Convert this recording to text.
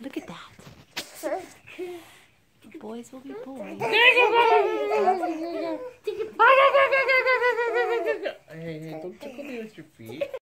Look at that. The Boys will be boys. Hey, hey, don't tickle me with your feet.